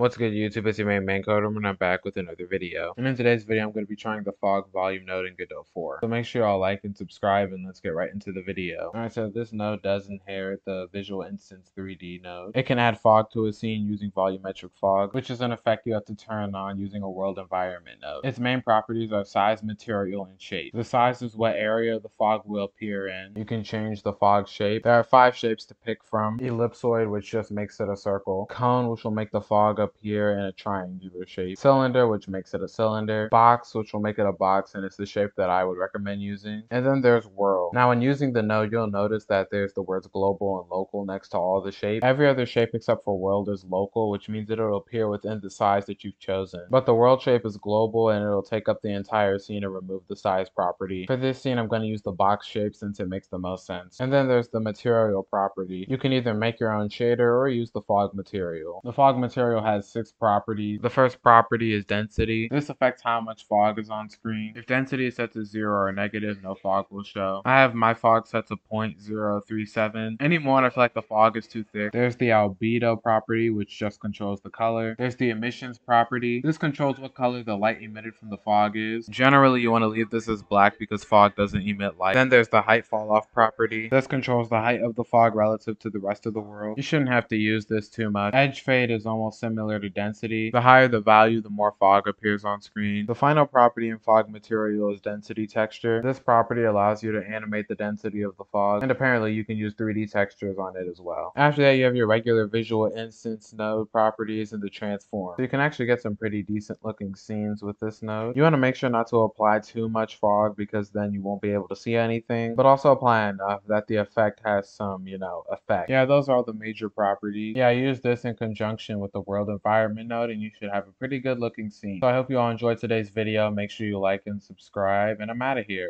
What's good YouTube, it's your main man Codum and I'm back with another video. And in today's video I'm going to be trying the Fog volume node in Godot 4. So make sure y'all like and subscribe and let's get right into the video. Alright, so this node does inherit the Visual Instance 3D node. It can add fog to a scene using volumetric fog, which is an effect you have to turn on using a world environment node. Its main properties are size, material, and shape. The size is what area the fog will appear in. You can change the fog shape. There are five shapes to pick from. Ellipsoid, which just makes it a circle. Cone, which will make the fog up here in a triangular shape. Cylinder, which makes it a cylinder. Box, which will make it a box, and it's the shape that I would recommend using. And then there's world. Now, when using the node, you'll notice that there's the words global and local next to all the shapes. Every other shape except for world is local, which means it'll appear within the size that you've chosen. But the world shape is global and it'll take up the entire scene and remove the size property. For this scene, I'm going to use the box shape since it makes the most sense. And then there's the material property. You can either make your own shader or use the fog material. The fog material has six properties. The first property is density. This affects how much fog is on screen. If density is set to zero or negative, no fog will show. I have my fog set to 0.037. Any more, I feel like the fog is too thick. There's the albedo property, which just controls the color. There's the emissions property. This controls what color the light emitted from the fog is. Generally, you want to leave this as black because fog doesn't emit light. Then there's the height fall off property. This controls the height of the fog relative to the rest of the world. You shouldn't have to use this too much. Edge fade is almost similar to density. The higher the value, the more fog appears on screen. The final property in fog material is density texture. This property allows you to animate the density of the fog, and apparently you can use 3D textures on it as well. After that, you have your regular visual instance node properties and the transform. So you can actually get some pretty decent looking scenes with this node. You want to make sure not to apply too much fog because then you won't be able to see anything, but also apply enough that the effect has some, you know, effect. Yeah, those are all the major properties. Yeah, I use this in conjunction with the world environment node and you should have a pretty good looking scene. So I hope you all enjoyed today's video. Make sure you like and subscribe and I'm out of here.